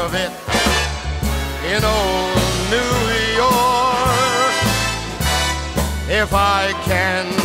Of it in old New York. If I can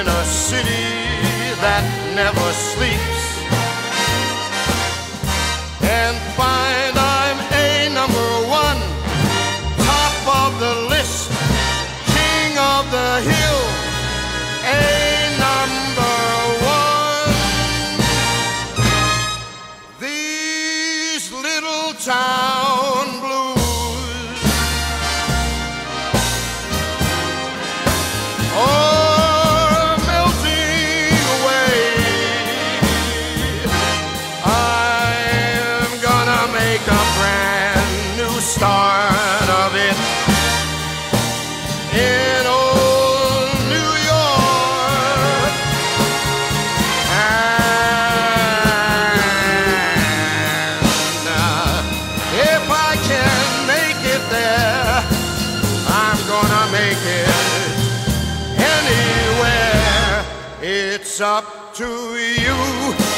in a city that never sleeps and find I'm a number one, top of the list, king of the hill, a number one. These little town It's up to you,